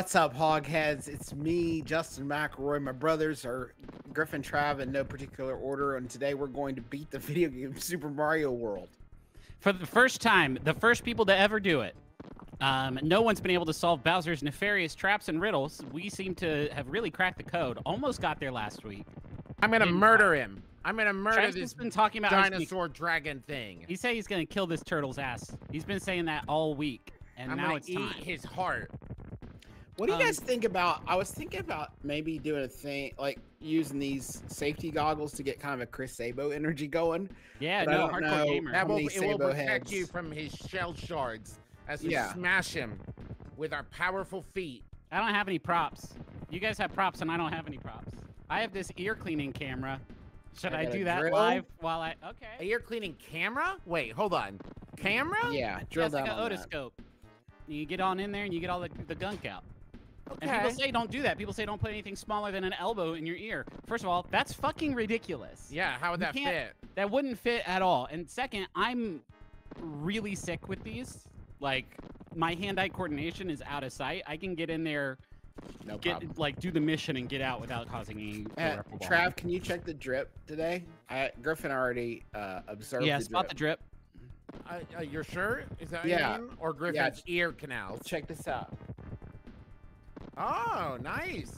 What's up, hogheads? It's me, Justin McElroy. My brothers are Griffin Trav in no particular order, and today we're going to beat the video game Super Mario World. For the first time, the first people to ever do it. Um, no one's been able to solve Bowser's nefarious traps and riddles. We seem to have really cracked the code. Almost got there last week. I'm gonna Didn't murder him. I'm gonna murder Trav's this been talking about how he's dinosaur dragon thing. He said he's gonna kill this turtle's ass. He's been saying that all week, and I'm now gonna it's eat time. his heart. What do you Um, guys think about? I was thinking about maybe doing a thing like using these safety goggles to get kind of a Chris Sabo energy going. Yeah, but no, hardcore know. gamer. That will, many it will protect heads? you from his shell shards as we Yeah. smash him with our powerful feet. I don't have any props. You guys have props, and I don't have any props. I have this ear cleaning camera. Should I I, do that drill. live while I? Okay. ear cleaning camera? Wait, hold on. Camera? Yeah, Yeah, drill it's like down an on that. otoscope. You get on in there and you get all the, the gunk out. Okay. And people say don't do that. People say don't put anything smaller than an elbow in your ear. First of all, that's fucking ridiculous. yeah, how would You that fit? That wouldn't fit at all. And second, I'm really sick with these. Like my hand-eye coordination is out of sight. I can get in there, No get problem. like do the mission and get out without causing any Uh, Trav, can you check the drip today? I, Griffin already uh, observed Yeah, the spot drip. the drip. Uh, uh, your shirt? Is that Yeah. what you? Or Griffin's ear canals? Check this out. Oh, nice.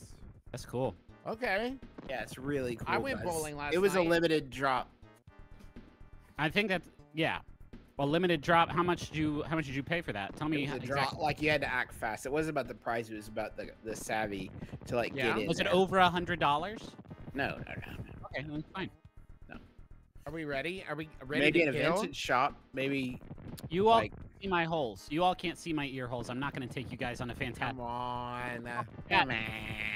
That's cool. Okay. Yeah, it's really cool. I went guys. bowling last It was a limited drop. I think that's yeah. A limited drop. How much did you how much did you pay for that? Tell me It was how- a drop. exactly. Like you had to act fast. It wasn't about the price. It was about the the savvy to like Yeah. get in. Was it there. over a hundred dollars? No, no, no. no. Okay, then fine. Are we ready? Are we ready Maybe to in a kill? vintage shop. Maybe You all like see my holes. You all can't see my ear holes. I'm not going to take you guys on a fantastic. Come on. uh. Come on.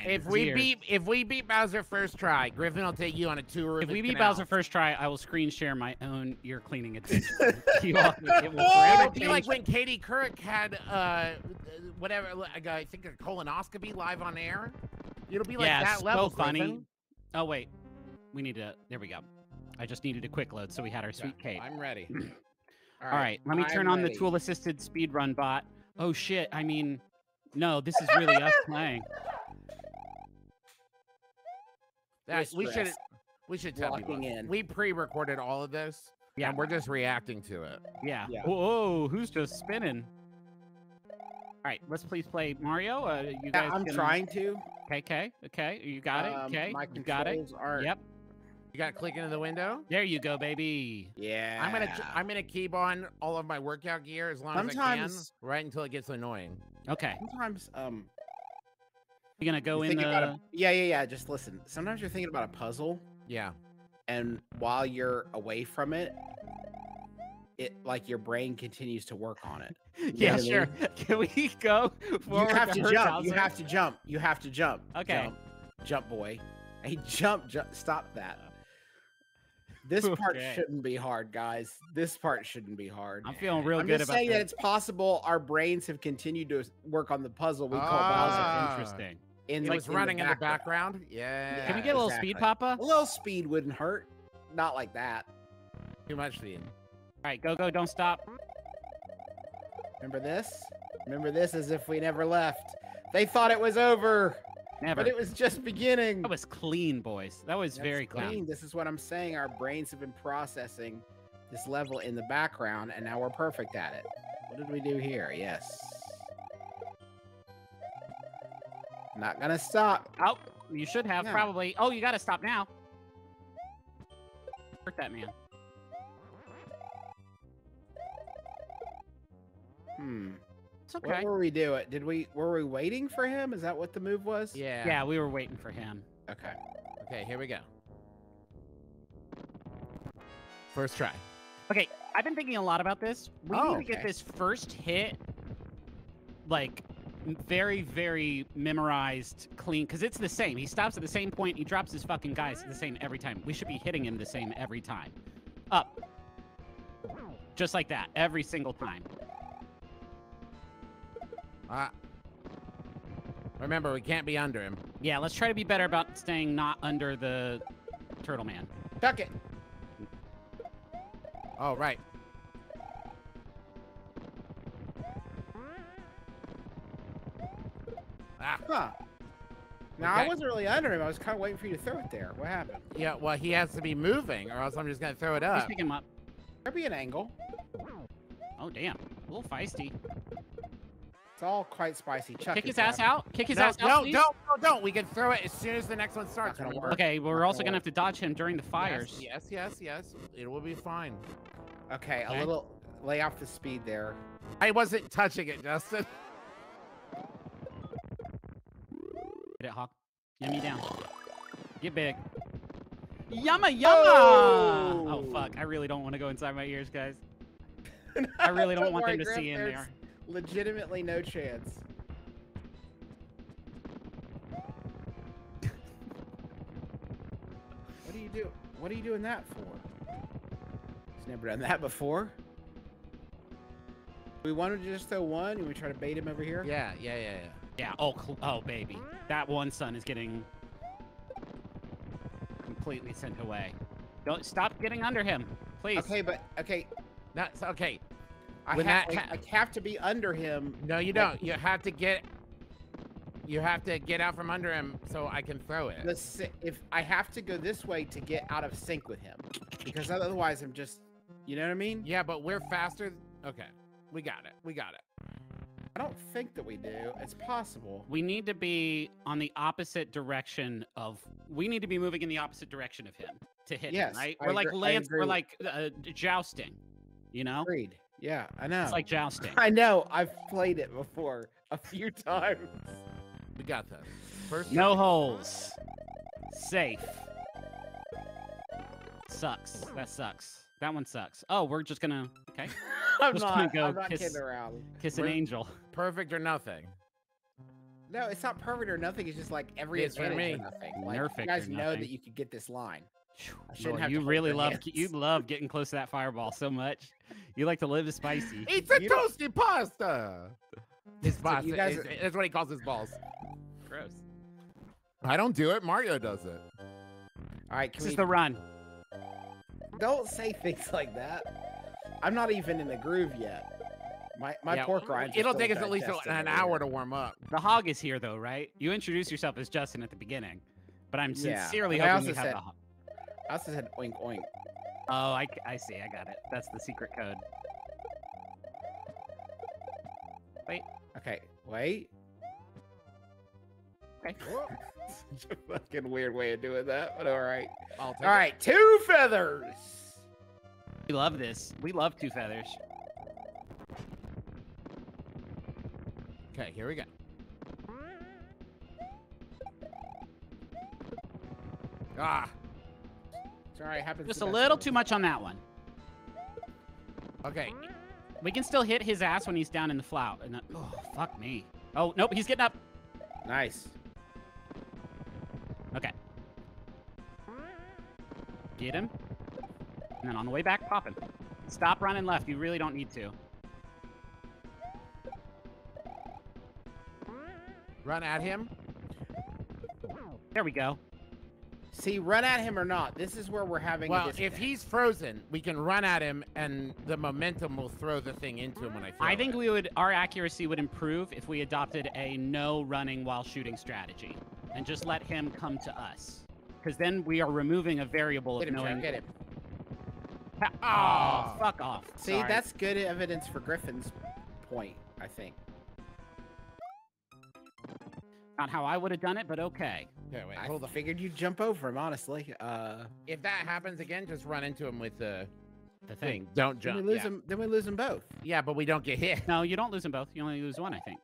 If we beat if we beat Bowser first try, Griffin will take you on a tour. If we beat canals. Bowser first try, I will screen share my own ear cleaning adventure. you all, it will forever be like when Katie Couric had uh whatever like, I think a colonoscopy live on air. It'll be like yeah, that so level. funny. Griffin. Oh wait, we need to. There we go. I just needed a quick load, so we had our sweet Yeah, Kate. I'm ready. All right, let me I'm turn on the tool assisted speedrun bot. Oh shit, I mean, no, this is really us playing. That, we should we should tell Locking people. in. We pre-recorded all of this. Yeah. and we're just reacting to it. Yeah. Yeah. Whoa, who's just spinning? All right, let's please play Mario. Uh, you Yeah, I'm can- trying to. Okay, okay, okay. You got it. Um, Okay, My you got it. aren't. Yep. You got to click into the window. There you go, baby. Yeah. I'm gonna I'm gonna keep on all of my workout gear as long as I Sometimes- can, right until it gets annoying. Okay, Sometimes um. you're gonna go you're in thinking about the. a, yeah, yeah, yeah. Just listen. Sometimes you're thinking about a puzzle, Yeah. and while you're away from it, it like your brain continues to work on it. Yeah, what I sure. Can we go? You have to hurt jump. You have to jump. You have to jump. Okay. Jump, jump boy. Hey, jump, jump. Stop that. This part Okay. shouldn't be hard, guys. This part shouldn't be hard. I'm feeling real I'm good just about saying that this. it's possible our brains have continued to work on the puzzle we call Ah. Bowser. Interesting. In, It like, was running in the background. Yeah. Can we get a little speed. Papa? A little speed wouldn't hurt. Not like that. too much speed? All right, go, go, don't stop. Remember this? Remember this as if we never left. They thought it was over, Never. but it was just beginning. That was clean, boys. That was That's very clean. clean. This is what I'm saying. Our brains have been processing this level in the background, and now we're perfect at it. What did we do here? Yes. Not gonna stop. Oh, you should have Yeah. probably. Oh, you got to stop now. Hurt that man. Hmm. It's What were we doing? Uh, did we were we waiting for him? Is that what the move was? Yeah. Yeah, we were waiting for him. Okay. Okay, here we go. First try. Okay, I've been thinking a lot about this. We Oh, need to get this first hit, like, very, very memorized, clean, because it's the same. He stops at the same point. He drops his fucking guys the same every time. We should be hitting him the same every time. Up. Just like that, every single time. Ah. Remember, we can't be under him. Yeah, let's try to be better about staying not under the turtle man. Duck it. Oh, right. Ah, Huh. Now I wasn't really under him. I was kind of waiting for you to throw it there. What happened? yeah. Well, he has to be moving, or else I'm just gonna throw it He's up. pick him up. There'd be an angle. Oh damn, a little feisty. It's all quite spicy. Chuck Kick his ass out. Kick his no, ass out. no, please. don't, no, don't. We can throw it as soon as the next one starts. gonna work. Okay, well, we're also gonna gonna have to dodge him during the fires. Yes, yes, yes, yes. It will be fine. Okay, a little lay off the speed there. I wasn't touching it, Justin. Get it, Hawk. Yummy down. Get big. Yumma yumma! Oh! Oh fuck! I really don't want to go inside my ears, guys. I really don't want worry, them to Griff, see in there's there. Legitimately no chance. what do you do? What are you doing that for? He's never done that before. We wanted to just throw one, and we try to bait him over here. Yeah, yeah, yeah, yeah. Yeah. Oh, oh, baby. That one son is getting completely sent away. Don't stop getting under him, please. Okay, but okay, That's okay. I, When ha- that ha- I have to be under him. No, you don't. You have to get. You have to get out from under him so I can throw it. The si- if I have to go this way to get out of sync with him, because otherwise I'm just, you know what I mean? Yeah, but we're faster. Okay, we got it. We got it. I don't think that we do. It's possible. We need to be on the opposite direction of. We need to be moving in the opposite direction of him to hit Yes, him, right? I We're like agree- I lance. agree We're like uh, jousting. You know, Agreed. Yeah, I know. it's like jousting. I know. I've played it before a few times. We got this. First. No holes. Safe. Sucks. That sucks. That one sucks. Oh, we're just gonna okay. I'm Just gonna not. go I'm not kiss- kidding around. Kiss an We're- angel. Perfect or nothing. No, it's not perfect or nothing. It's just like every It's for advantage or nothing. Like Nerfect you or guys know that you could get this line. Phew, I shouldn't Lord, have you really love hands. you love getting close to that fireball so much. You like to live spicy. It's a You don't- toasty pasta. His So pasta. you guys is- are- That's what he calls his balls. Gross. I don't do it. Mario does it. All right, can This we is the run. don't say things like that? I'm not even in the groove yet. My my Yeah, pork rinds. It'll take us at least an over hour to warm up. The hog is here though, right? You introduced yourself as Justin at the beginning, but I'm sincerely but I hoping you have said- the hog. I also said oink oink. Oh, I, I see. I got it. That's the secret code. Wait. Okay, wait. Okay. Such a fucking weird way of doing that, but all right. I'll take All right, two feathers. We love this. We love two feathers. Okay, here we go. Ah, It's all right. Happens. Just to a little too much on that one. okay. We can still hit his ass when he's down in the flout. And, oh, fuck me. Oh, nope, he's getting up. Nice. Okay. Get him. And then on the way back, pop him. Stop running left. You really don't need to. Run at him. There we go. See, run at him or not. This is where we're having. a Well, if he's frozen, we can run at him, and the momentum will throw the thing into him when I throw I think it. we would our accuracy would improve if we adopted a no running while shooting strategy and just let him come to us. Because then we are removing a variable get of him, knowing. Chuck, get him. Ha- Ah. oh, fuck off. See, Sorry. that's good evidence for Griffin's point. I think. not how I would have done it, but okay. Okay, wait, I hold on. figured you'd jump over him. Honestly. Uh, If that happens again, just run into him with the The thing. thing. Don't then jump. we lose yeah. him. Then we lose them both. yeah, but we don't get hit. No, you don't lose them both. You only lose one, I think.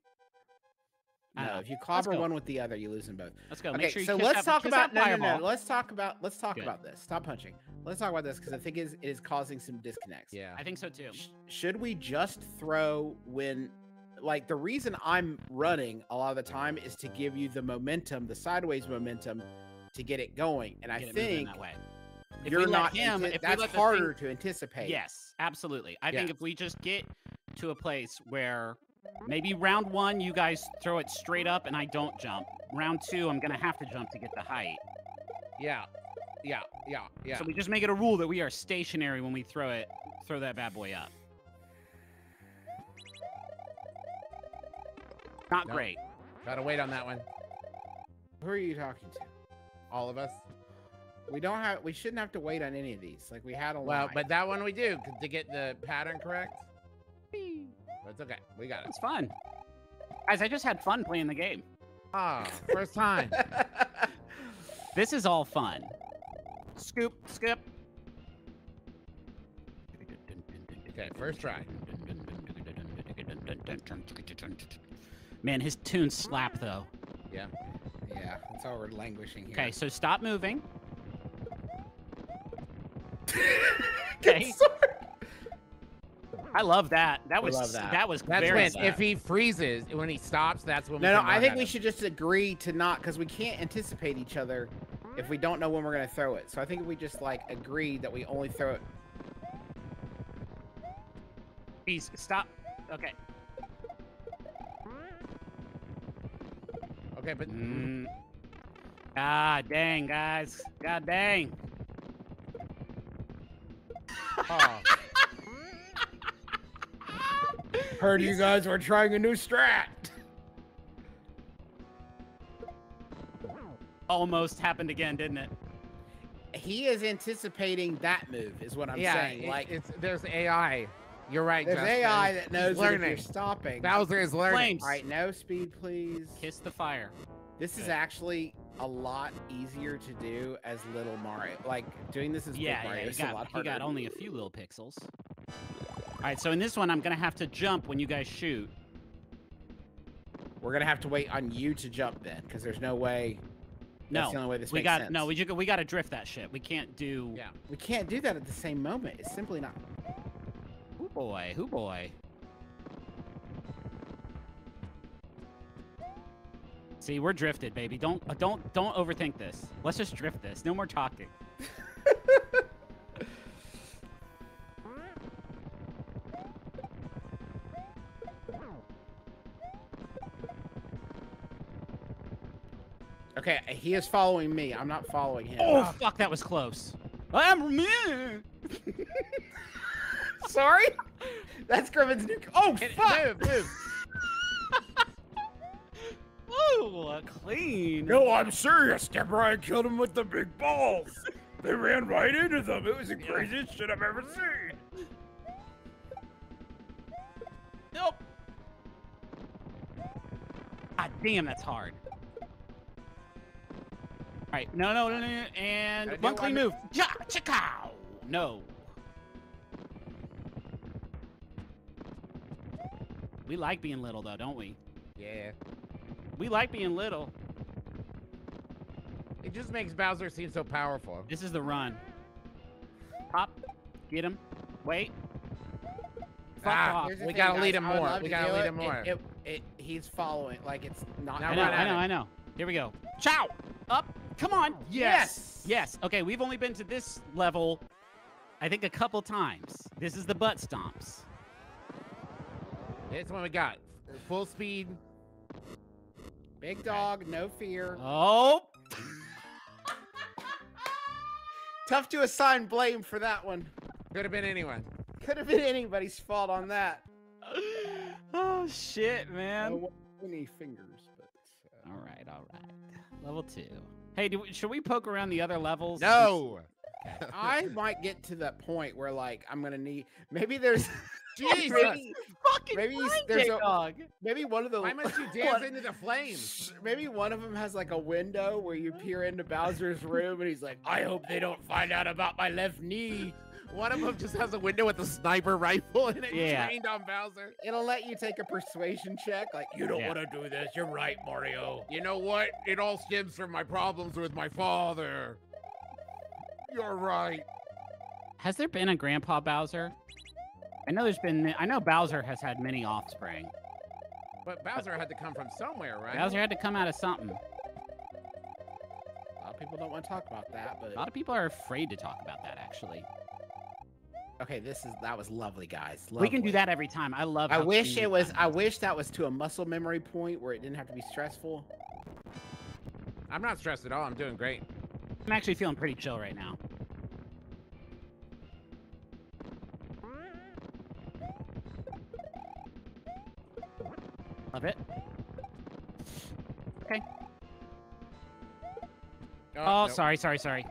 No, know. if you clobber one with the other, you lose them both. Let's go. Okay, Make sure so kiss let's that- talk about no, no, no. Let's talk about let's talk Good. about this. Stop punching. Let's talk about this because I think is it is causing some disconnects. Yeah. I think so too. Sh- should we just throw when like the reason I'm running a lot of the time is to give you the momentum, the sideways momentum to get it going. And I Get think that way. If you're not him, anti- that's harder thing- to anticipate. Yes, absolutely. I think if we just get to a place where maybe round one, you guys throw it straight up and I don't jump. Round two, I'm gonna have to jump to get the height. Yeah. Yeah. Yeah. Yeah. So we just make it a rule that we are stationary when we throw it, throw that bad boy up. Not No. great. Gotta wait on that one. Who are you talking to? All of us. We don't have. We shouldn't have to wait on any of these. Like we had a Well, line. but that one we do to get the pattern correct. That's okay. We got it. It's fun. Guys, I just had fun playing the game. Ah, first time. This is all fun. Scoop, skip. Okay, first try. Man, his tunes slap though. Yeah. yeah, that's all we're languishing here. Okay, so stop moving. Okay. I love that. That was love that. was That's very when sad. if he freezes, when he stops, that's when. we No, no. I think we him. should just agree to not, because we can't anticipate each other if we don't know when we're gonna throw it. So I think if we just like agree that we only throw it. Please stop. Okay. Okay, but Mm. God dang, guys. God dang. oh, Heard you guys were trying a new strat. Almost happened again, didn't it? He is anticipating that move, is what I'm yeah, saying. it- Like it's there's AI. You're right. there's Justin. AI that He's knows that if you're stopping. Bowser is learning. Flames. All right, no speed, please. Kiss the fire. This is actually a lot easier to do as little Mario. Like doing this as Yeah, big Mario yeah. He is a lot got, he got only a few little pixels. All right, so in this one, I'm gonna have to jump when you guys shoot. We're gonna have to wait on you to jump then, because there's no way. No, That's the only way this we makes got sense. no. We ju- we got to drift that shit. We can't do. Yeah. We can't do that at the same moment. It's simply not. Who boy? Who boy? See, we're drifted, baby. Don't uh, don't don't overthink this. Let's just drift this. No more talking. Okay, he is following me. I'm not following him. Oh fuck, that was close. I'm me. sorry. That's Griffin's new. Oh Hit- fuck! Move, move. Ooh, clean. No, I'm serious. Deborah, I killed him with the big balls. They ran right into them. It was the craziest shit I've ever seen. Nope. Ah, damn, that's hard. All right, no, no, no, no, no, and one clean one- move. Ja, chickow. No. We like being little, though, don't we? Yeah. We like being little. It just makes Bowser seem so powerful. This is the run. Pop, get him. Wait. Fuck Ah, off. We thing, gotta guys, lead him more. We gotta do lead it. him more. It, it, it, he's following. Like it's not. Now I know, I know. I know. Here we go. Ciao. Up. Come on. Yes. Yes. Yes. Okay, we've only been to this level, I think, a couple times. This is the butt stomps. This one we got. Full speed. Big dog, no fear. Oh. Tough to assign blame for that one. Could have been anyone. Could have been anybody's fault on that. Oh shit, man. No any fingers, but. uh, All right, all right. Level two. Hey, do we, should we poke around the other levels? No. I might get to that point where like I'm gonna need maybe there's Jesus. maybe, Fucking maybe blind there's J a dog. maybe one of the Why must you dance one- into the flames? maybe one of them has like a window where you peer into Bowser's room and he's like, I hope they don't find out about my left knee. One of them just has a window with a sniper rifle in it Yeah. trained on Bowser. It'll let you take a persuasion check, like you don't Yeah. want to do this. You're right, Mario. You know what? It all stems from my problems with my father. You're right. Has there been a Grandpa Bowser? I know there's been. I know Bowser has had many offspring. But Bowser had to come from somewhere, right? Bowser had to come out of something. A lot of people don't want to talk about that, but A lot of people are afraid to talk about that. Actually, okay, this is that was lovely, guys. we can do that every time. I love. I wish it was. I wish that was to a muscle memory point where it didn't have to be stressful. I'm not stressed at all. I'm doing great. I'm actually feeling pretty chill right now. Oh, Oh, nope. sorry, sorry, sorry.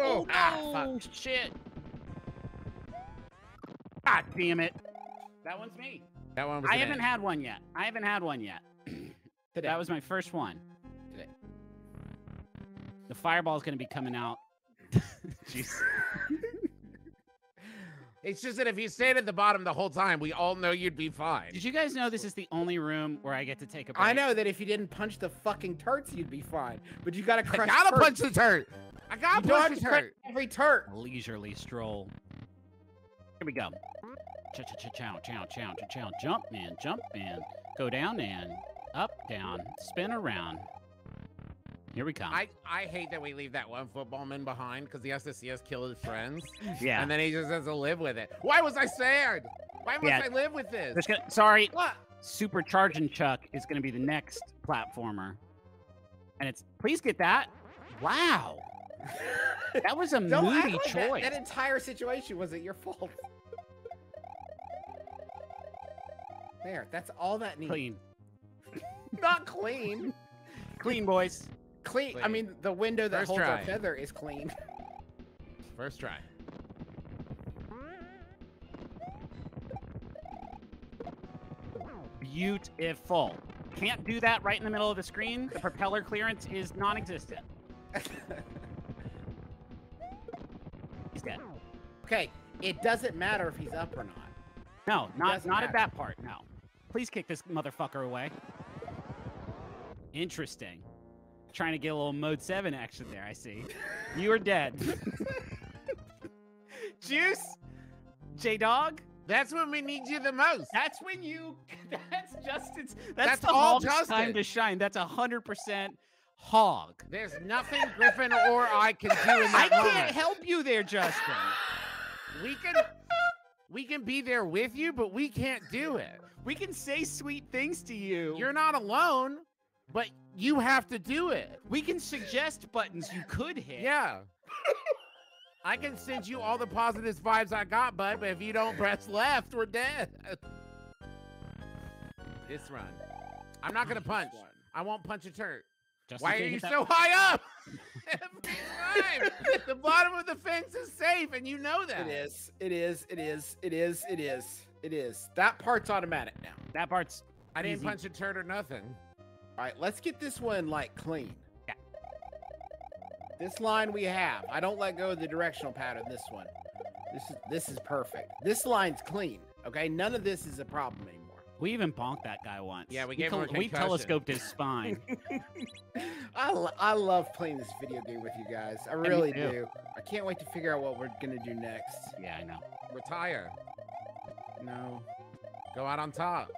Oh, ah, oh, shit. God damn it. That one's me. That one was. I haven't end. had one yet. I haven't had one yet. Today. That was my first one. Today. The fireball's gonna be coming out. Jeez. It's just that if you stayed at the bottom the whole time, we all know you'd be fine. Did you guys know this is the only room where I get to take a break? I know that if you didn't punch the fucking turts, you'd be fine. But you gotta crush. I gotta turts. punch the turret. I gotta don't punch the turret. every turret. A leisurely stroll. Here we go. Cha cha cha chow chow chow chow chow. Jump man, jump man. Go down and up down. Spin around. Here we come. I, I hate that we leave that one football man behind because he has to see us kill his friends. yeah. And then he just has to live with it. Why was I sad? Why must Yeah. I live with this? Gonna, sorry, What? Supercharging Chuck is going to be the next platformer. And it's please get that. Wow. That was a Don't moody like that. choice. That entire situation wasn't your fault. There, that's all that needs. Clean. Not clean. Clean, boys. Clean. I mean, the window that First holds our feather is clean. First try. Beautiful. Can't do that right in the middle of the screen. The propeller clearance is non-existent. He's dead. okay, it doesn't matter if he's up or not. No, not doesn't not at that part. No. Please kick this motherfucker away. Interesting. Trying to get a little mode seven action there. I see. You are dead. Juice. J Dog. That's when we need you the most. That's when you. That's Justin's. That's, That's the all hog's time Justin. to shine. That's a hundred percent hog. There's nothing Griffin or I can do in I that can't help you there, Justin. We can we can be there with you, but we can't do it. We can say sweet things to you. You're not alone, but you have to do it. we can suggest buttons you could hit. Yeah. I can send you all the positive vibes I got, bud, but if you don't press left, we're dead. this run. I'm not gonna punch. I won't punch a turret. Justin Why are you so high up? Every time. the bottom of the fence is safe, and you know that. It is. It is. It is. It is. It is. It is. That part's automatic now. That part's I didn't Easy. punch a turret or nothing. All right, let's get this one like clean. Yeah. This line we have. I don't let go of the directional pattern. This one. This is this is perfect. This line's clean. Okay, none of this is a problem anymore. We even bonked that guy once. Yeah, we gave him a we telescoped his spine. I, lo- I love playing this video game with you guys. I really too. do. I can't wait to figure out what we're gonna do next. yeah, I know. Retire. No. Go out on top.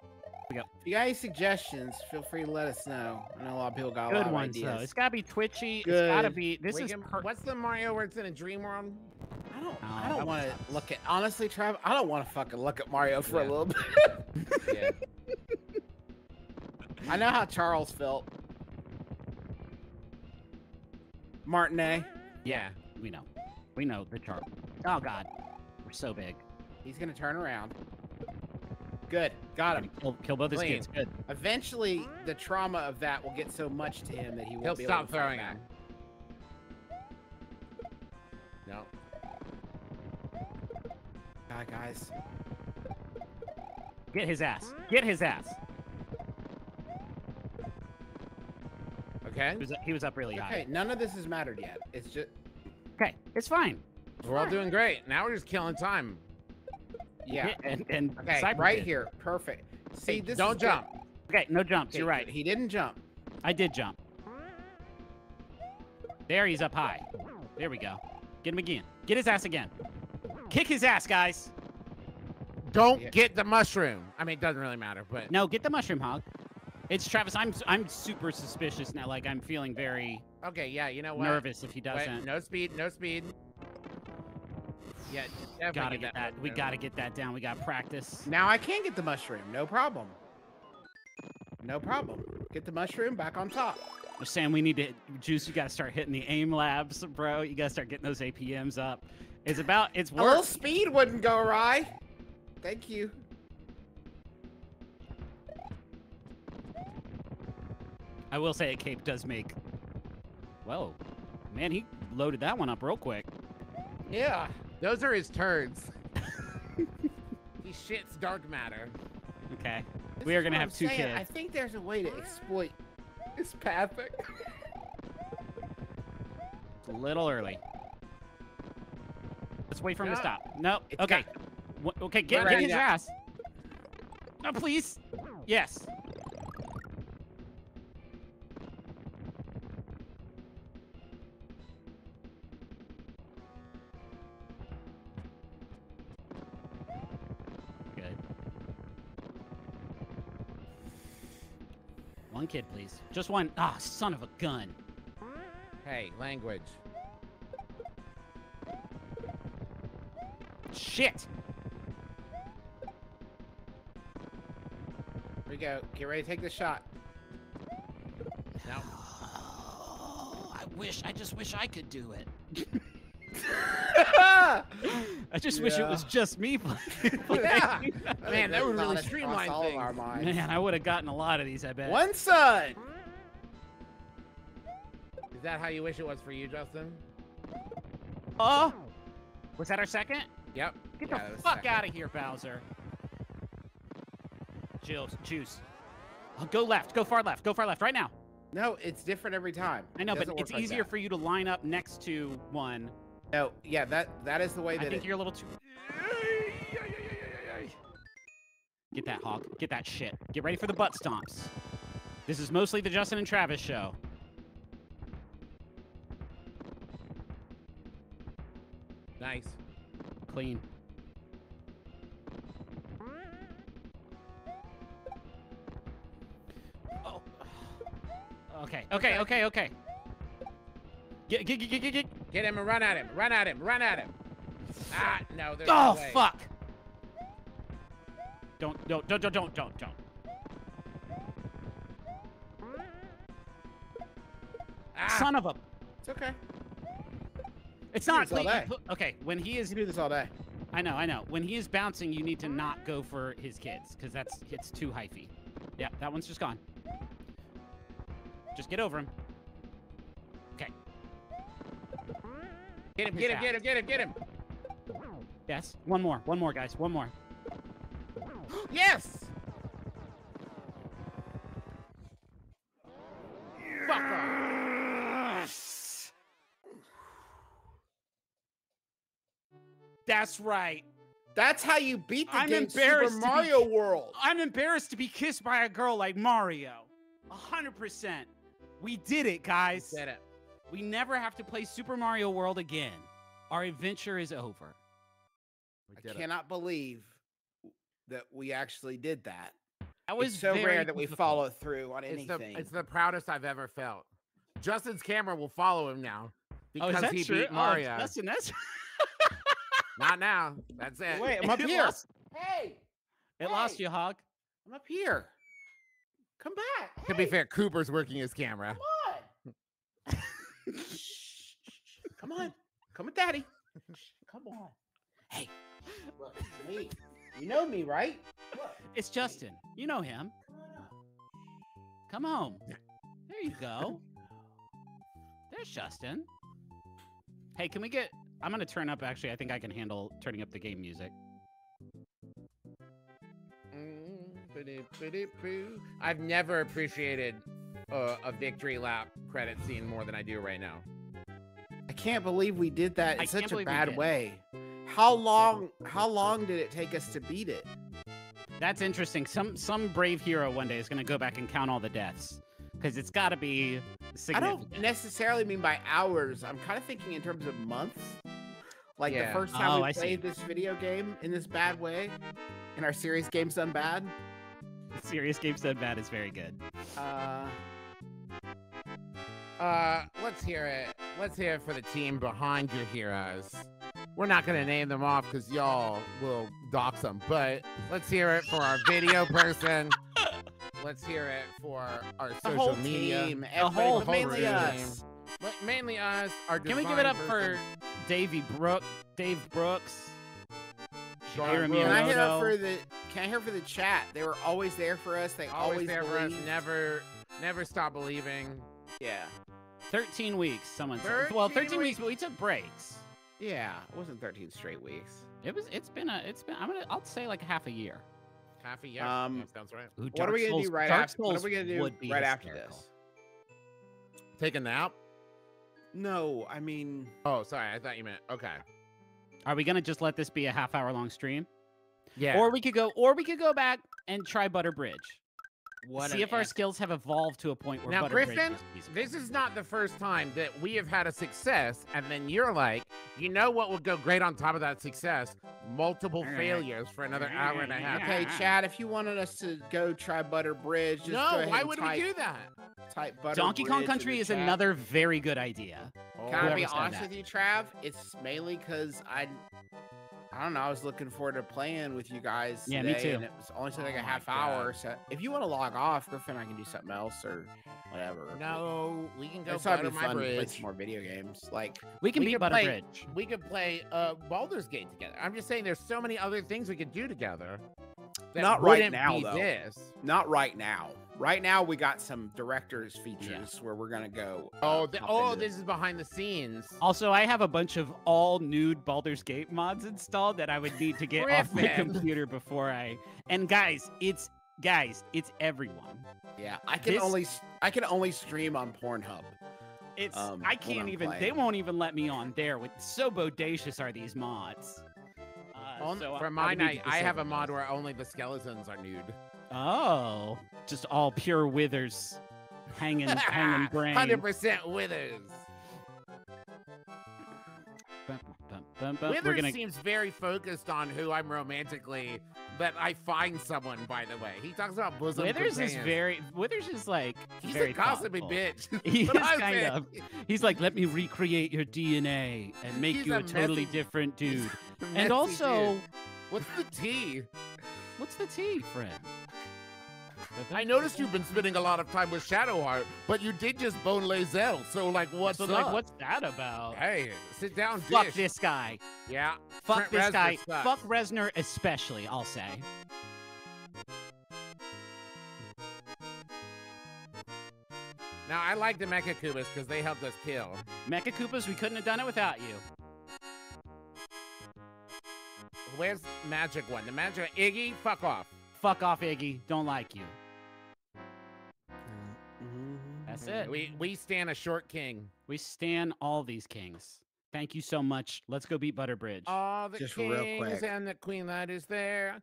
If you got any suggestions, feel free to let us know. I know a lot of people got a lot of ones though. ideas. It's gotta be twitchy. It's gotta be. This We is can- per- what's the Mario where it's in a dream world? I don't. Oh, I don't want sucks. to look at. Honestly, Trav, I don't want to fucking look at Mario for Yeah. a little bit. Yeah. I know how Charles felt. Martinet, yeah. we know. We know the chart. Oh God, we're so big. he's gonna turn around. Good, got him. Kill, kill both his Clean. kids. Good. Eventually, the trauma of that will get so much to him that he won't He'll be stop able to fight throwing back. him. No. God, guys. Get his ass. Get his ass. Okay. He was, he was up really high. Okay, none of this has mattered yet. It's just, Okay, it's fine. We're all doing great. Now we're just killing time. Yeah. And, and Okay, Cyber right did. here, perfect. See, Hey, this don't is good. jump. Okay, no jumps. Okay, You're right. He didn't jump. I did jump. There, he's up high. There we go. Get him again. Get his ass again. Kick his ass, guys. Don't Yeah. get the mushroom. I mean, it doesn't really matter, but No, get the mushroom hog. It's Travis. I'm I'm super suspicious now. Like I'm feeling very okay, yeah. You know what? nervous if he doesn't. no speed. No speed. Yeah, definitely gotta get get that. We gotta get that down. We got practice. Now I can get the mushroom. No problem. No problem. Get the mushroom back on top. I'm saying we need to juice. You gotta start hitting the aim labs, bro. You gotta start getting those APMs up. It's about. It's A little speed wouldn't go awry. Thank you. I will say, a cape does make. Whoa, man, he loaded that one up real quick. Yeah, those are his turds. he shits dark matter. Okay, This we are gonna have I'm two saying. kids. I think there's a way to exploit this pathic. It's a little early. Let's wait for him to stop. No. It's Okay. Okay. Get, Right get his now. ass. No, please. Yes. Kid, please. Just one. Ah, son of a gun. Hey, language. Shit. Here we go. Get ready to take the shot. No. Oh, I wish. I just wish I could do it. yeah. I just wish it was just me playing. Yeah. Man, that would really streamline all things. of our minds. Man, I would have gotten a lot of these. I bet. One son. Is that how you wish it was for you, Justin? Oh, was that our second? Yep. Get Yeah, the fuck second. out of here, Bowser. Juice, juice. Oh, go left. Go far left. Go far left right now. No, it's different every time. I know, It but it's work like easier that. for you to line up next to one. No, yeah, that that is the way that. I think it. you're a little too. Get that hog. Get that shit. Get ready for the butt stomps. This is mostly the Justin and Travis show. Nice. Clean. Oh. Okay. Okay. Okay. Okay. Get get get get get. Get. Get him and run at him. Run at him. Run at him. Ah, no, there's Oh no way. fuck! Don't don't don't don't don't don't don't. Ah, Son of a. It's okay. It's do not. this all day. Okay. When he is, can do this all day. I know, I know. When he is bouncing, you need to not go for his kids because that's it's too hyphy. Yeah, that one's just gone. Just get over him. Get him, get him, get him, get him, get him. Yes. One more. One more, guys. One more. Yes. Fuck off. That's right. That's how you beat the I'm game embarrassed Super to be- Mario World. I'm embarrassed to be kissed by a girl like Mario. A hundred percent. We did it, guys. Said it. We never have to play Super Mario World again. Our adventure is over. I did it. cannot believe that we actually did that. That was it's so very rare that we difficult. follow through on It's the, anything. it's the proudest I've ever felt. Justin's camera will follow him now Oh, because is that he true? beat Oh, Mario. Justin, that's Not now. That's it. Wait, I'm up here. lost- Hey, it lost you, Hog. I'm up here. Come back. To be fair, Cooper's working his camera. Come on. Shh. Come on. Come with daddy. Come on. Hey, look, it's me. You know me, right? Look. It's Justin. You know him. Come on. Come home. There you go. There's Justin. Hey, can we get? I'm gonna turn up. Actually, I think I can handle turning up the game music. Mm. I've never appreciated uh, a victory lap credit scene more than I do right now. I can't believe we did that in I such a bad way. How long? How long did it take us to beat it? That's interesting. Some some brave hero one day is gonna go back and count all the deaths because it's got to be I don't necessarily mean by hours. I'm kind of thinking in terms of months. Like Yeah. the first time Oh, we I see. played this video game in this bad way, in our serious games done bad. Serious games done Bad is very good. Uh, Uh, let's hear it. Let's hear it for the team behind your heroes. We're not gonna name them off because y'all will dox them, but let's hear it for our video person. Let's hear it for our the social whole media. team, The everybody, whole but mainly team. us. But mainly us. Our Can we give it design up for person. Davey Brook, Dave Brooks, Sean Can I hear Miyamoto? for the? Can I hear for the chat? They were always there for us. They always always, there for us. Never, Never stop believing. Yeah. 13 weeks, someone said. Well, 13 13 weeks, but we took breaks. Yeah. It wasn't 13 straight weeks. It was. It's been a. It's been. I'm gonna. I'll say like half a year. Half a year. Um, sounds right. Ooh, what are we gonna Souls- do right Dark after? What are we gonna do would be right after this? Take a nap. No, I mean, Oh, sorry. I thought you meant okay. Are we gonna just let this be a half hour long stream? Yeah. Or we could go. Or we could go back and try Butter Bridge. What? See if our skills have evolved to a point where Now, Butter Griffin, is. This is not the first time that we have had a success, and then you're like, you know what would go great on top of that success? Multiple failures for another hour and a half. Okay, Chad, if you wanted us to go try Butter Bridge, just go No, ahead why would type, we do that? type Butter Donkey Kong Bridge in Country is chat. another very good idea. Oh. Can I be honest that. with you, Trav? It's mainly because I, I don't know. I was looking forward to playing with you guys. Yeah, me too. And it was only took like Oh a half hour. So if you want to log off, Griffin, I can do something else or whatever. No, we can go it's probably butter my fun to play bridge. some more video games. Like, We can We beat could Butter play- Bridge. We could play uh, Baldur's Gate together. I'm just saying, there's so many other things we could do together. That Not right now, be though. This. not right now. Right now, we got some directors features where we're gonna go. Oh, uh, th- hop oh, into this is behind the scenes. Also, I have a bunch of all nude Baldur's Gate mods installed that I would need to get off my computer before I. And guys, it's guys, it's everyone. Yeah, I can This- only I can only stream on Pornhub. It's Um, I can't I'm even. They won't even let me on there. With so bodacious are these mods. Uh, On- so I- for I my night, I have a mod where only the skeletons are nude. Oh, just all pure withers, hanging, hanging brain. Hundred percent withers. Bum, bum, bum, bum. Withers gonna. seems very focused on who I'm romantically. That I find someone. By the way, he talks about bosom. Withers is very. Withers is like He's very a gossipy bitch. He is kind of. He's like, let me recreate your DNA and make He's you a a, totally messy- different dude. Messy and also, dude. what's the tea? what's the tea, friend? I noticed you've been spending a lot of time with Shadowheart, but you did just bone Lae'zel. So like, what's so, up? like, what's that about? Hey, sit down, Fuck dish. this guy. Yeah. Fuck Trent this Reznor guy. sucks. Fuck Reznor especially. I'll say. Now I like the Mecha Koopas because they helped us kill. Mecha Koopas, we couldn't have done it without you. Where's Magic One? The Magic Iggy? Fuck off. Fuck off, Iggy. Don't like you. That's it. We we stand a short king. We stand all these kings. Thank you so much. Let's go beat Butterbridge. All the Just real kings quick. and the queen that is there.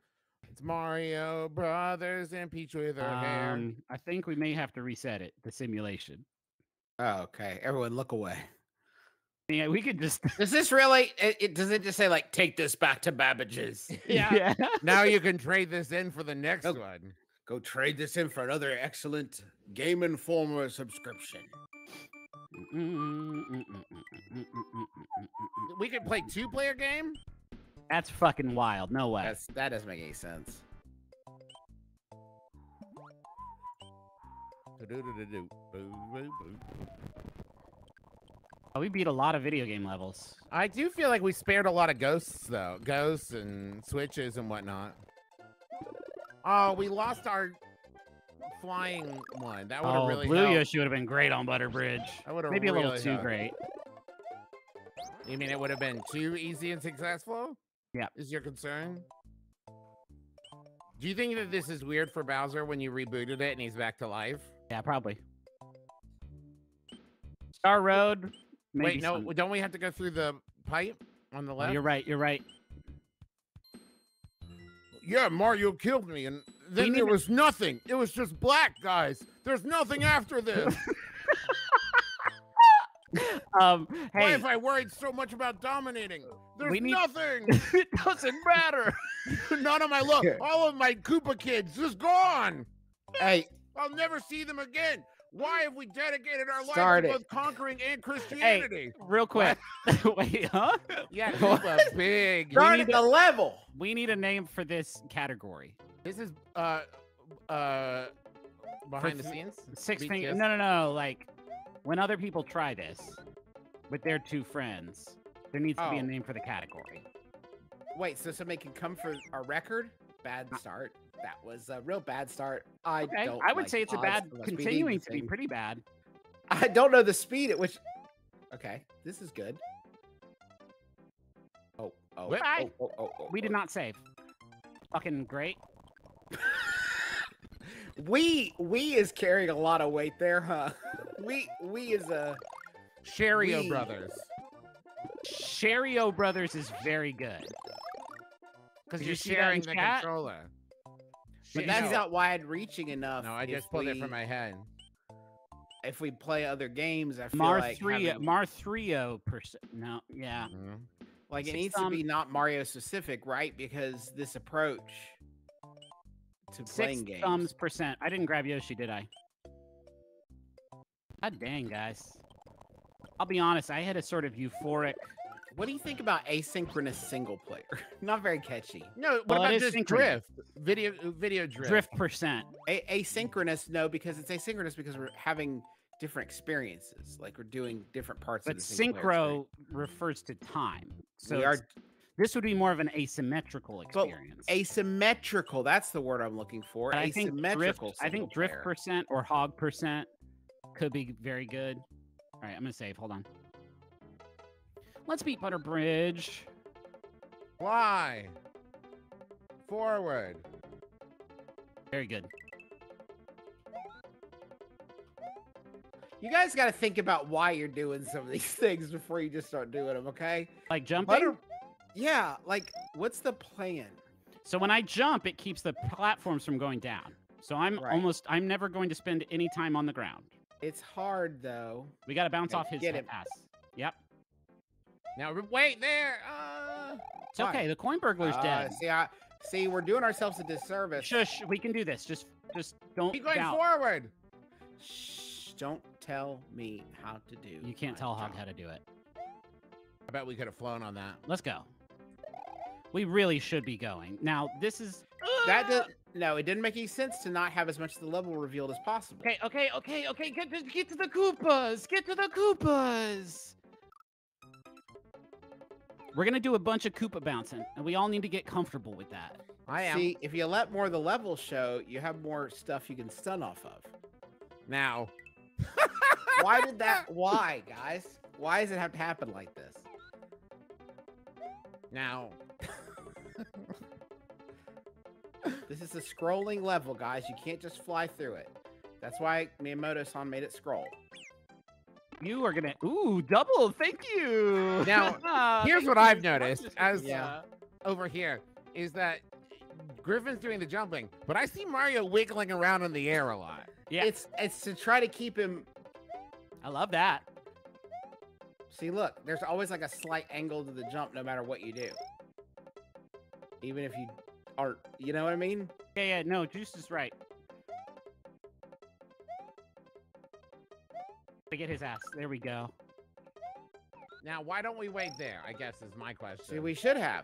It's Mario Brothers and Peach with her hair. Um, I think we may have to reset it, the simulation. Oh, okay. Everyone, look away. Yeah, we could just. Does this really? It, it does it just say like take this back to Babbage's? yeah. now you can trade this in for the next Oh. one. Go trade this in for another excellent Game Informer subscription. We could play two player game? That's fucking wild. No way. That's that doesn't make any sense. Boo, boo. Oh, Uh, we beat a lot of video game levels. I do feel like we spared a lot of ghosts though. Ghosts and switches and whatnot. Oh, we lost our flying one. That would have Oh, really Blue helped. Yoshi would have been great on Butterbridge. That would have Maybe a little too helped. great. You mean it would have been too easy and successful? Yeah. Is your concern? Do you think that this is weird for Bowser when you rebooted it and he's back to life? Yeah, probably. Star Road. Maybe Wait, no, some- don't we have to go through the pipe on the Oh, left? you're right. You're right. Yeah, Mario killed me, and then need there was nothing. It was just black, guys. There's nothing after this. Um, Why hey, have I worried so much about dominating? There's need- nothing. it doesn't matter. None of my love. All of my Koopa kids just gone. Hey, I'll never see them again. Why have we dedicated our Start life to both conquering and Christianity? Real quick. Wait, huh? Yeah, Koopa, big. start need at the level. We need a name for this category. This is uh uh behind the scenes. Six BTS? fingers. No, no, no. Like when other people try this with their two friends, there needs to be a Oh. name for the category. Wait, so somebody can come for a record? Bad uh, start. That was a real bad start. I Okay, don't. I would like say it's a bad, of us beating continuing to be pretty bad. I don't know the speed at which. Okay, this is good. Oh, oh, oh, oh, oh, oh, We did oh. not save. Fucking great. We we is carrying a lot of weight there, huh? We we is a Sherio We- Brothers. Sherio Brothers is very good. Because You're you're sharing the chat. controller. but that's no. not wide reaching enough. No, I just pulled it from my head. If we play other games, I feel Mar like three having- Mar three percent. No, yeah. Mhm. like it needs thumb- to be not Mario specific, right? Because this approach to Six playing games. thumbs percent. I didn't grab Yoshi, did I? God dang, guys. I'll be honest. I had a sort of euphoric. What do you think about asynchronous single player? not very catchy. No, what Well, about is just synchronous. drift? Video, video drift. Drift percent. A- asynchronous, no, because it's asynchronous because we're having different experiences. Like we're doing different parts But of the single player synchro refers to time. So we are this would be more of an asymmetrical But experience. asymmetrical. That's the word I'm looking for. But I think drift. I think drift percent or hog percent could be very good. All right, I'm gonna save. Hold on. Let's beat Butter Bridge. Fly. Forward. Very good. You guys got to think about why you're doing some of these things before you just start doing them. Okay. Like jumping. Butter. Yeah. Like, what's the plan? So when I jump, it keeps the platforms from going down. So I'm Right. almost. I'm never going to spend any time on the ground. It's hard though. We got to bounce Okay, off his get him. Ass. Yep. Now wait there. Uh, It's okay. The coin burglar's Uh, dead. See, I see. We're doing ourselves a disservice. Shush. We can do this. Just, just don't keep going doubt. forward. Shh, don't tell me how to do. You can't my tell Hog how to do it. I bet we could have flown on that. Let's go. We really should be going. Now, this is That does, no, it didn't make any sense to not have as much of the level revealed as possible. Okay, okay, okay, okay. Get to, get to the Koopas. Get to the Koopas. We're gonna do a bunch of Koopa bouncing, and we all need to get comfortable with that. I am. See, if you let more of the levels show, you have more stuff you can stun off of. Now. Why did that? Why, guys? Why does it have to happen like this? Now. This is a scrolling level, guys. You can't just fly through it. That's why Miyamoto-san made it scroll. You are gonna ooh double. Thank you. Now, Ah, here's what. I've noticed just- as- Yeah. over here is that Griffin's doing the jumping, but I see Mario wiggling around in the air a lot. Yeah. It's it's to try to keep him. I love that. See, look, there's always like a slight angle to the jump, no matter what you do. Even if you aren't, you know what I mean? Yeah, yeah. No, Juice is right. To get his ass. There we go. Now, why don't we wait there? I guess is my question. See, we should have.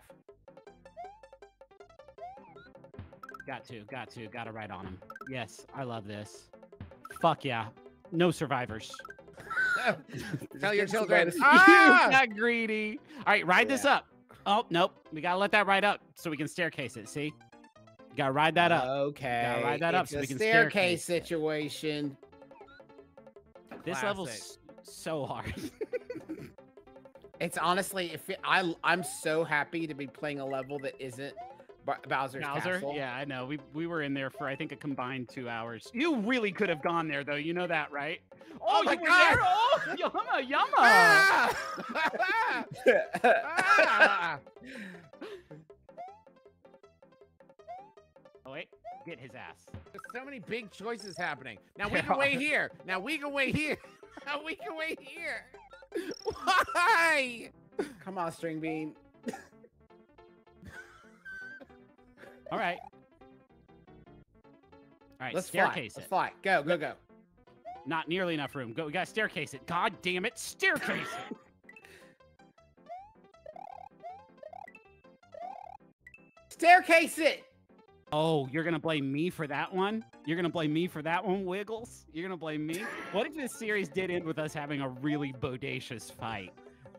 Got to, got to, got to right on him. Yes, I love this. Fuck yeah. No survivors. Tell your children. survivors. Ah! You got greedy. All right, ride this up. Oh, nope. We got to let that ride up so we can staircase it. See? Got to ride that up. Okay. Got to ride that up so we can staircase staircase it. Situation. this classic. level's so hard. It's honestly, if it, I, I'm so happy to be playing a level that isn't Ba- Bowser's Bowser? Castle. Yeah, I know. We we were in there for I think a combined two hours. You really could have gone there though. You know that, right? Oh my you were God! there? Oh, yumma, yumma. Ah! Ah! Oh wait, get his ass. There's so many big choices happening. Now we can wait here. Now we can wait here. Now we can wait here. Why? Come on, String Bean. All right. All right, Let's fly. staircase Let's it. fly. Go, go, go. Not nearly enough room. Go. We got to staircase it. God damn it, staircase it. Staircase it. Oh, you're gonna blame me for that one? You're gonna blame me for that one, Wiggles? You're gonna blame me? What if this series did end with us having a really bodacious fight?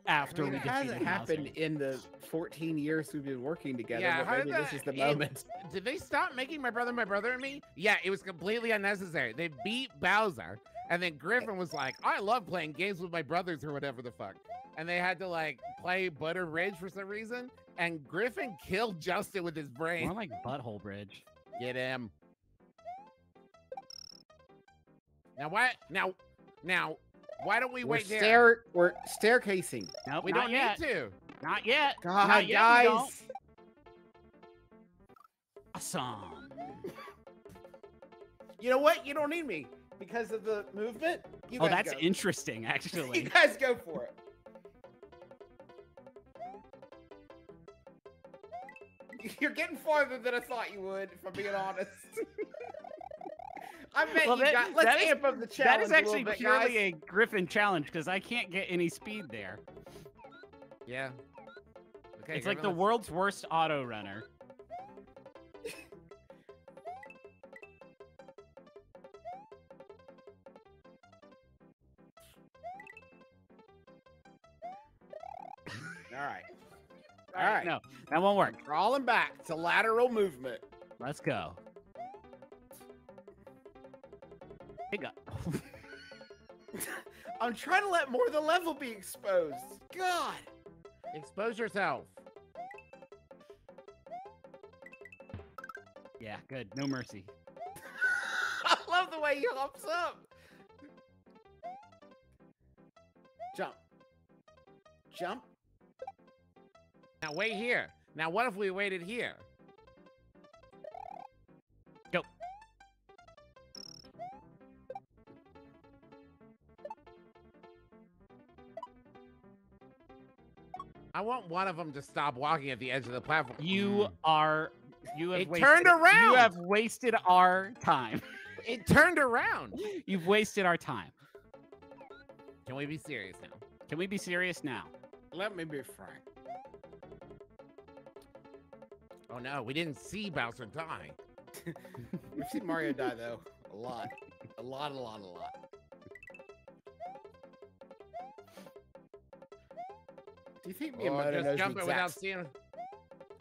after I mean, we it defeated hasn't happened Bowser. in the 14 years we've been working together. Yeah, but how did maybe this that- is the it- moment. Did they stop making my brother my brother and me? Yeah, it was completely unnecessary. They beat Bowser, and then Griffin was like, "I love playing games with my brothers or whatever the fuck," and they had to like play Butter Bridge for some reason, and Griffin killed Justin with his brain. More like Butthole Bridge. Get him. Now what? Now, now, why don't we We're, wait there? stair, we're staircasing. Nope, We not don't yet. need to. Not yet. God, not yet, guys. Awesome. You know what? You don't need me because of the movement. You Oh, that's go. interesting, actually. You guys go for it. You're getting farther than I thought you would, if I'm being honest. I bet Well, you that- got. Let's that is- amp up the challenge. is a actually little bit, purely guys. a Griffin challenge because I can't get any speed there. Yeah. Okay. it's like the let's- world's worst auto runner. That won't work. Crawling back to lateral movement. Let's go. Hey, go. I'm trying to let more of the level be exposed. God. Expose yourself. yeah, good. No mercy. I love the way he hops up. Jump. Jump. Now wait here. Now what if we waited here? Go. I want one of them to stop walking at the edge of the platform. You mm. are. You have It wasted, turned around! You have wasted our time. It turned around. You've wasted our time. Can we be serious now? Can we be serious now? Let me be frank. Oh no, we didn't see Bowser die. We've seen Mario die though. A lot. A lot, a lot, a lot. Do you think Or Miyamoto just knows jump the it without exact, seeing. do you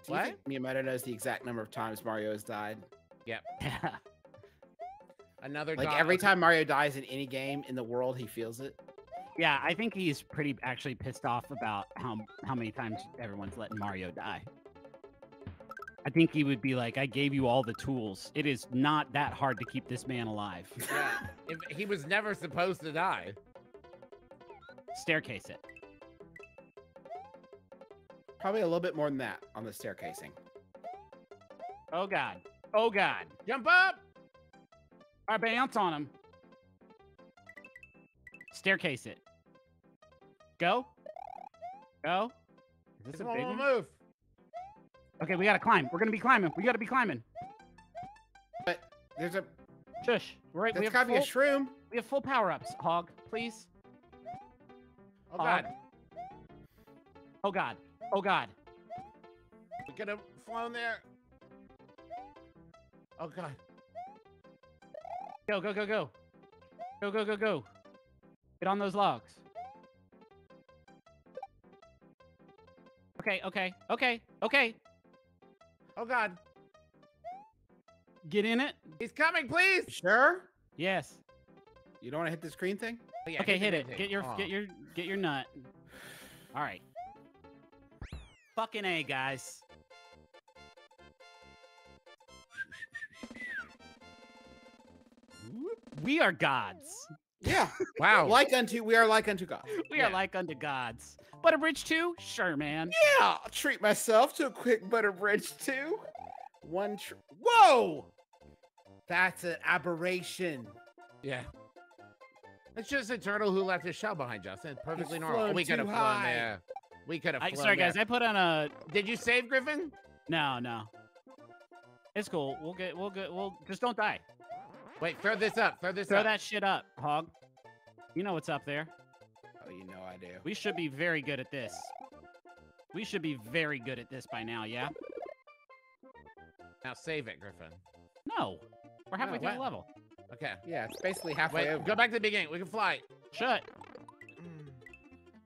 What? think Miyamoto knows the exact number of times Mario has died? Yep. Another Like every time Mario dies in any game in the world, he feels it. Yeah, I think he's pretty actually pissed off about how how many times everyone's letting Mario die. I think he would be like, "I gave you all the tools. It is not that hard to keep this man alive. Yeah, if he was never supposed to die. Staircase it." Probably a little bit more than that on the staircasing. Oh God. Oh God. Jump up! All right, bounce on him. Staircase it. Go. Go. Is this It's a big one? move. Okay, we gotta climb. We're gonna be climbing. We gotta be climbing. But there's a Shush. We're right. We there's have, gotta be a shroom. we have full power ups. Hog, please. Oh Hog. god, Oh God. Oh God. we could have flown there. Oh god. Go, go, go, go. Go, go, go, go. Get on those logs. Okay, okay, okay, okay. Oh god. Get in it. He's coming, please. Sure. Yes. You don't want to hit the screen thing? Oh, yeah, Okay, the hit it. Get your Oh. get your get your nut. All right. Fucking A, guys. We are gods. Yeah. Wow. like unto we are like unto God. We Yeah. are like unto gods. But a bridge too? Sure, man. Yeah, I'll treat myself to a quick butter bridge too. One. Tr- Whoa! That's an aberration. Yeah. It's just a turtle who left his shell behind, Justin. Perfectly normal. We could have flown high. there. We could have I, flown sorry, guys. I put on a Did you save Griffin? no, no. It's cool. We'll get. We'll get. We'll just don't die. Wait, throw this up. Throw this Throw up. that shit up, hog. You know what's up there. I do. We should be very good at this. We should be very good at this by now. Yeah. Now save it, Griffin. No. We're halfway Oh, through the level. Okay. Yeah, it's basically halfway Wait, over. go back to the beginning. We can fly. Shut. Mm.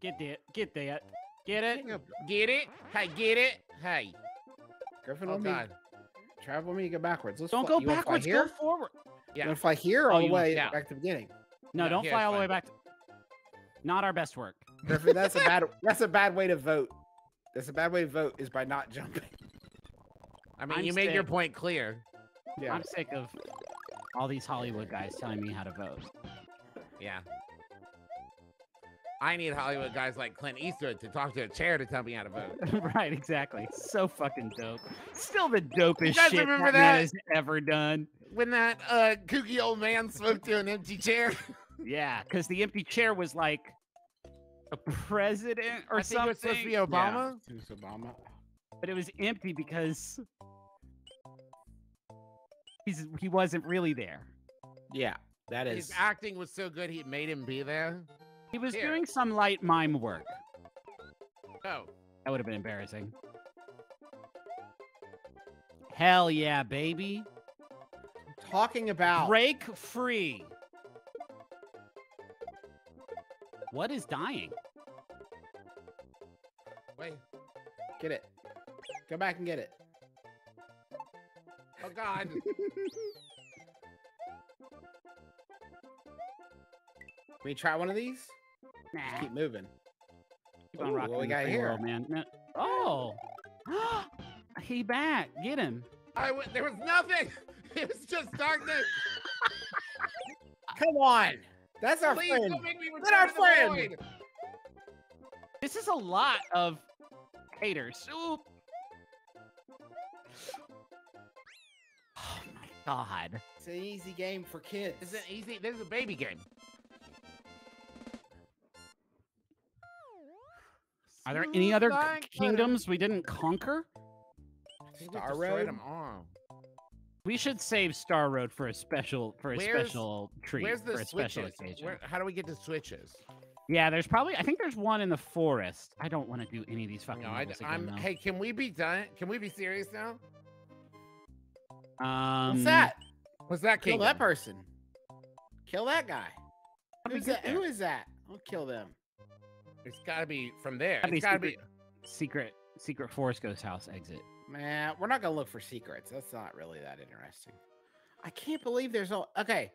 Get that. Get that. Get it? Get it? Hey, get it? Hey. Griffin, Oh let me God. travel me go backwards. Let's Don't fly- go you wanna fly backwards. Go here. forward. You Yeah. want to fly here oh, or Oh, all the way yeah. back to the beginning? No, No, don't fly all the way back. To... Not our best work. Griffin, that's a bad. That's a bad way to vote. That's a bad way to vote. Is by not jumping. I mean, I'm you made your point clear. Yeah. I'm sick of all these Hollywood guys telling me how to vote. Yeah. I need Hollywood guys like Clint Eastwood to talk to a chair to tell me how to vote. right, exactly. So fucking dope. Still the dopest shit remember that that? has ever done. When that uh, kooky old man spoke to an empty chair. Yeah, because the empty chair was like a president or I think something. it was supposed to be Yeah. Obama. It was Obama. but it was empty because he's he wasn't really there. Yeah, that is. His acting was so good, he made him be there. He was Here. doing some light mime work. Oh, That would have been embarrassing. Hell yeah, baby. Talking about. Break free. What is dying? wait. Get it. Go back and get it. Oh, God. Can we try one of these? Nah. Just keep moving. Keep on Ooh, rocking what we the got free here? world, man. No- Oh. he back. Get him. I w- there was nothing. It was just darkness. Come on. That's our Please friend. don't make me Let our return to the friend. This is a lot of haters. Oop. Oh my god. It's an easy game for kids. This is an easy. This is a baby game. Are there any other Smooth k- like butter. kingdoms we didn't conquer? I Star destroyed Road? them all. We should save Star Road for a special for a Where's- special treat Where's for the a special switches? occasion. Where, how do we get to switches? Yeah, there's probably I think there's one in the forest. I don't want to do any of these fucking No, I, levels again, am though. Hey, can we be done? Can we be serious now? um, What's that? What's that Kill that person. Kill that guy. Who's that? Who is that? I'll kill them. It's got to be from there. That'd be It's got to be. secret secret forest ghost house exit. Man, we're not gonna look for secrets. That's not really that interesting. I can't believe there's all okay.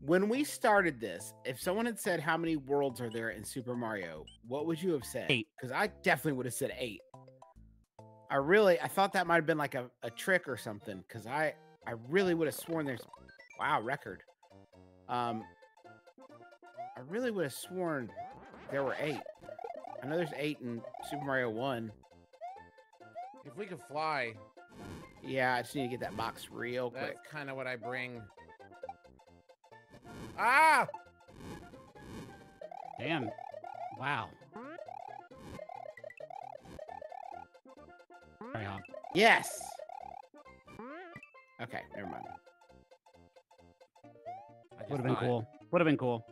When we started this, if someone had said how many worlds are there in Super Mario, what would you have said? Eight. Because I definitely would have said eight. I really I thought that might have been like a, a trick or something. Cause I I really would have sworn there's wow, record. Um I really would have sworn there were eight. I know there's eight in Super Mario One. If we could fly, Yeah, I just need to get that box real quick. that's kind of what I bring. Ah! Damn. Wow. Sorry, Hog. Yes. Okay, never mind. I Would have been cool. Would have been cool.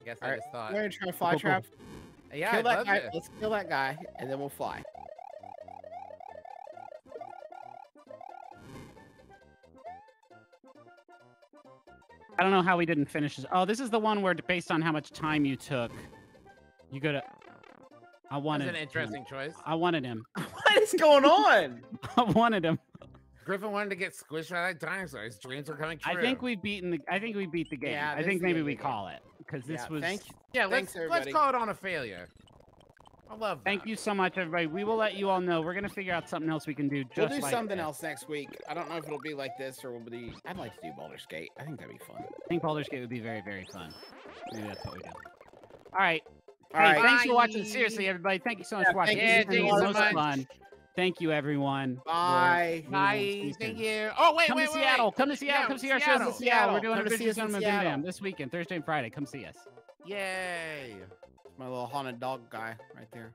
I guess All I right, just thought. We're gonna try fly cool, cool. Trap. Yeah, kill I'd that guy. to. Let's kill that guy, and then we'll fly. I don't know how we didn't finish this. Oh, this is the one where based on how much time you took, you go to. I That's wanted an him. interesting choice. I wanted him. what is going on? I wanted him. Griffin wanted to get squished by that dinosaur. His dreams were coming true. I think we've beaten the. I think we beat the game. Yeah, I think maybe we game. call it because this Yeah, was. Thank, you. Yeah, Thanks, let's everybody. let's call it on a failure. I love. Thank you so much, everybody. We will let you all know. We're gonna figure out something else we can do. Just we'll do like something this. else next week. I don't know if it'll be like this or we'll be. I'd like to do Baldur's Gate. I think that'd be fun. I think Baldur's Gate would be very, very fun. Maybe that's what we do. All right. All hey, right. thanks for watching. Seriously, everybody. Thank you so much Yeah, for watching. thank This you. has been Thank you the so most much. fun. Thank you, everyone. Bye. we will see you Bye. Thank you. Oh wait, Come wait, to wait, Seattle. wait. Come to Seattle. Yeah, Come see our shows in Seattle. Seattle. We're doing Come to see Adventures us in on Bim Bam this weekend, Thursday and Friday. Come see us. Yay. My little haunted dog guy right there.